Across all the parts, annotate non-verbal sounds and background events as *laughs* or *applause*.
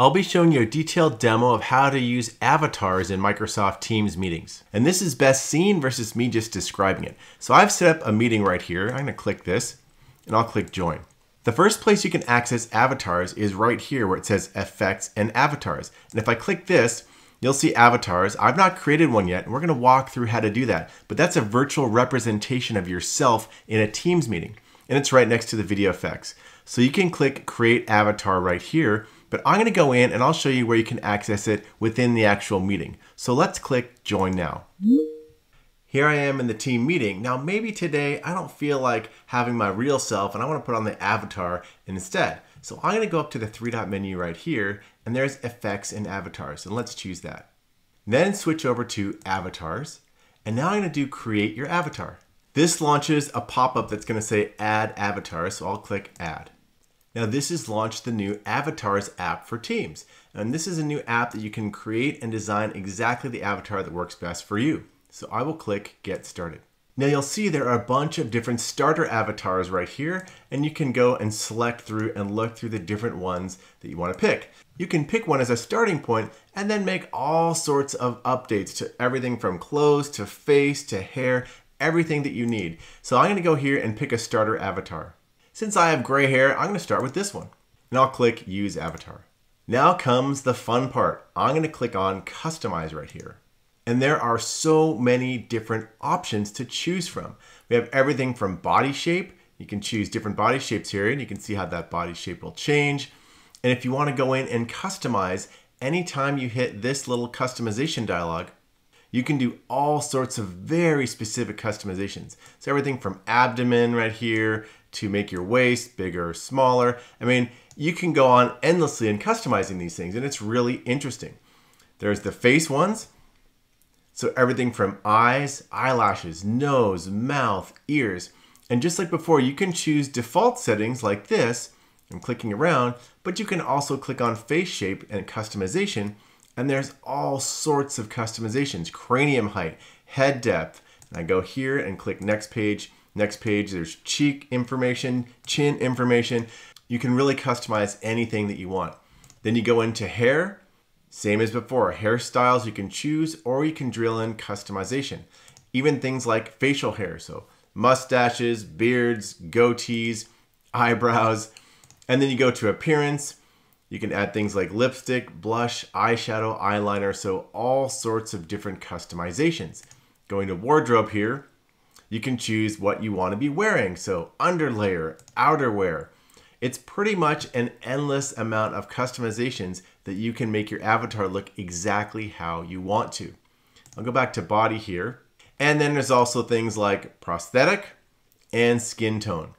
I'll be showing you a detailed demo of how to use avatars in Microsoft Teams meetings. And this is best seen versus me just describing it. So I've set up a meeting right here. I'm gonna click this and I'll click join. The first place you can access avatars is right here where it says effects and avatars. And if I click this, you'll see avatars. I've not created one yet, and we're gonna walk through how to do that. But that's a virtual representation of yourself in a Teams meeting. And it's right next to the video effects. So you can click create avatar right here, but I'm gonna go in and I'll show you where you can access it within the actual meeting. So let's click join now. Here I am in the team meeting. Now, maybe today I don't feel like having my real self and I want to put on the avatar instead. So I'm to go up to the three dot menu right here and there's effects and avatars. And let's choose that. Then switch over to avatars. And now I'm to do create your avatar. This launches a pop-up that's going to say add avatar. So I'll click add. Now this has launched the new avatars app for Teams. And this is a new app that you can create and design exactly the avatar that works best for you. So I will click Get Started. Now you'll see there are a bunch of different starter avatars right here, and you can go and select through and look through the different ones that you want to pick. You can pick one as a starting point and then make all sorts of updates to everything from clothes to face to hair, everything that you need. So I'm going to go here and pick a starter avatar. Since I have gray hair, I'm going to start with this one. And I'll click Use Avatar. Now comes the fun part. I'm going to click on Customize right here. And there are so many different options to choose from. We have everything from body shape. You can choose different body shapes here and you can see how that body shape will change. And if you want to go in and customize, anytime you hit this little customization dialog, you can do all sorts of very specific customizations. So everything from abdomen right here to make your waist bigger or smaller. I mean, you can go on endlessly in customizing these things and it's really interesting. There's the face ones. So everything from eyes, eyelashes, nose, mouth, ears. And just like before, you can choose default settings like this. I'm clicking around, but you can also click on face shape and customization. And there's all sorts of customizations, cranium height, head depth. And I go here and click next page. Next page, there's cheek information, chin information. You can really customize anything that you want. Then you go into hair, same as before, hairstyles you can choose or you can drill in customization. Even things like facial hair, so mustaches, beards, goatees, eyebrows. And then you go to appearance. You can add things like lipstick, blush, eyeshadow, eyeliner, so all sorts of different customizations. Going to wardrobe here, you can choose what you want to be wearing, so underlayer, outerwear, it's pretty much an endless amount of customizations that you can make your avatar look exactly how you want to. I'll go back to body here. And then there's also things like prosthetic and skin tone.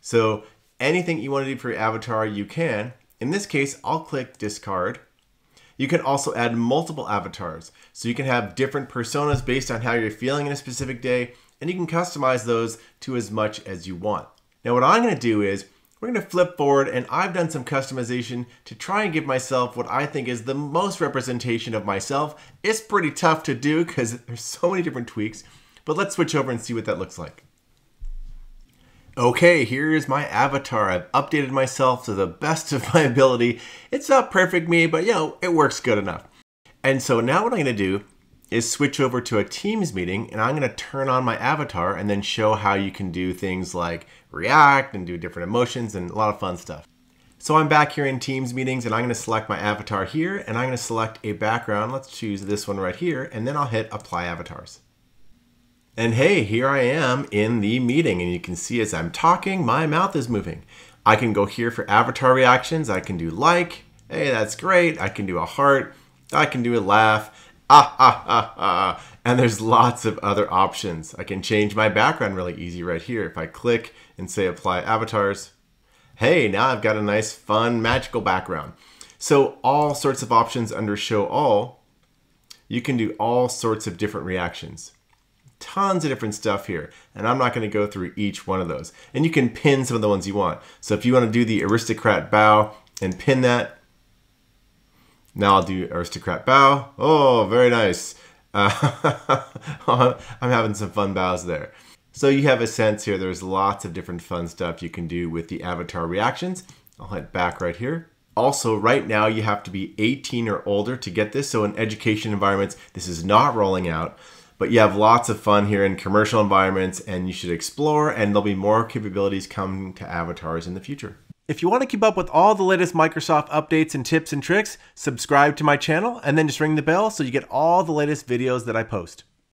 So anything you want to do for your avatar, you can. In this case, I'll click discard. You can also add multiple avatars. So you can have different personas based on how you're feeling in a specific day, and you can customize those to as much as you want. Now what I'm gonna do is we're going to flip forward and I've done some customization to try and give myself what I think is the most representation of myself. It's pretty tough to do because there's so many different tweaks, but let's switch over and see what that looks like. Okay, here is my avatar. I've updated myself to the best of my ability. It's not perfect me, but you know, it works good enough. And so now what I'm gonna do is switch over to a Teams meeting and I'm gonna turn on my avatar and then show how you can do things like react and do different emotions and a lot of fun stuff. So I'm back here in Teams meetings and I'm gonna select my avatar here and I'm gonna select a background. Let's choose this one right here and then I'll hit apply avatars. And hey, here I am in the meeting and you can see as I'm talking, my mouth is moving. I can go here for avatar reactions. I can do like, hey, that's great. I can do a heart. I can do a laugh *laughs* And there's lots of other options. I can change my background really easy right here. If I click and say apply avatars, hey, now I've got a nice, fun, magical background. So all sorts of options under show all, you can do all sorts of different reactions. Tons of different stuff here, and I'm not gonna go through each one of those. And you can pin some of the ones you want. So if you wanna do the aristocrat bow and pin that, now I'll do aristocrat bow. Oh, very nice. Uh, *laughs* I'm having some fun bows there. So you have a sense here, there's lots of different fun stuff you can do with the avatar reactions. I'll hit back right here. Also, right now you have to be 18 or older to get this. So in education environments, this is not rolling out. But you have lots of fun here in commercial environments and you should explore and there'll be more capabilities coming to avatars in the future. If you want to keep up with all the latest Microsoft updates and tips and tricks, subscribe to my channel and then just ring the bell so you get all the latest videos that I post.